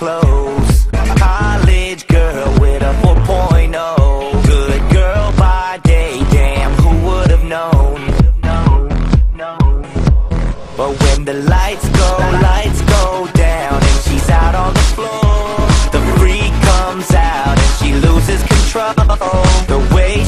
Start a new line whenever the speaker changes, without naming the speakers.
clothes. College girl with a 4.0. Good girl by day, damn, who would have known? But when the lights go, lights go down, and she's out on the floor, the freak comes out and she loses control. The way